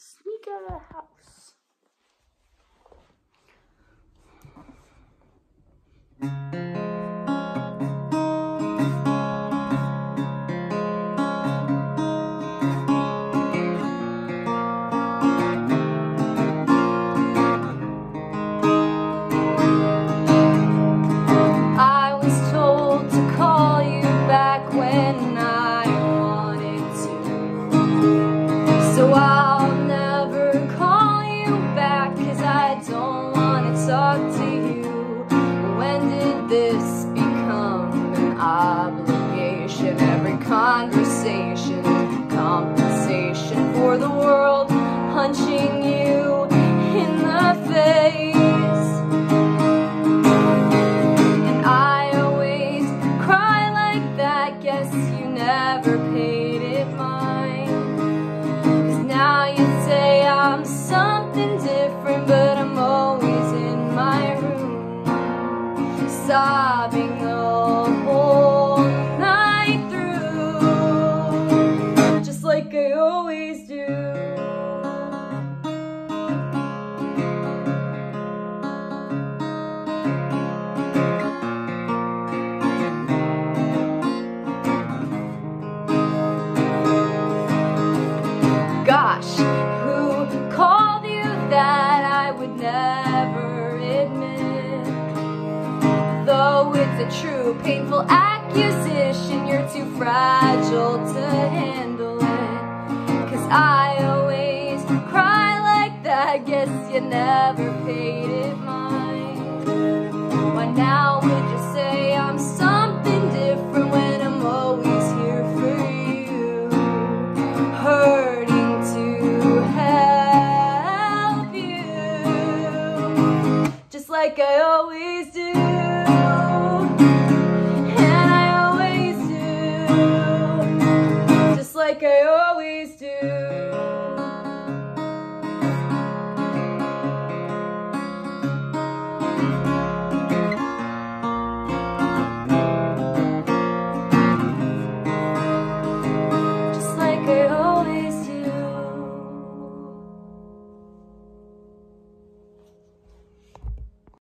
sneak out of the house. Sobbing the whole know it's a true painful accusation. You're too fragile to handle it. Cause I always cry like that. Guess you never paid it mind. Why now would you say I'm something different when I'm always here for you? Hurting to help you. Just like I always like I always do.